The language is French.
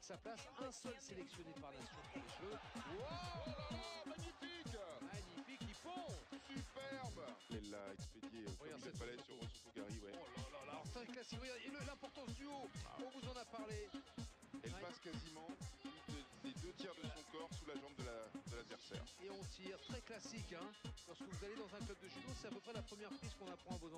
sa place. Un seul sélectionné par nation pour les Jeux. Oh là là, magnifique Magnifique, il fond Superbe Elle l'a expédié comme Regarde cette fallait sur Rosso Gary, ouais. Oh là là c'est un classique. Et l'importance du haut, on vous en a parlé. Elle passe quasiment plus de- des deux tiers de son corps sous la jambe de la- l'adversaire. Et on tire, très classique. Hein. Lorsque vous allez dans un club de judo, c'est à peu près la première prise qu'on apprend à vos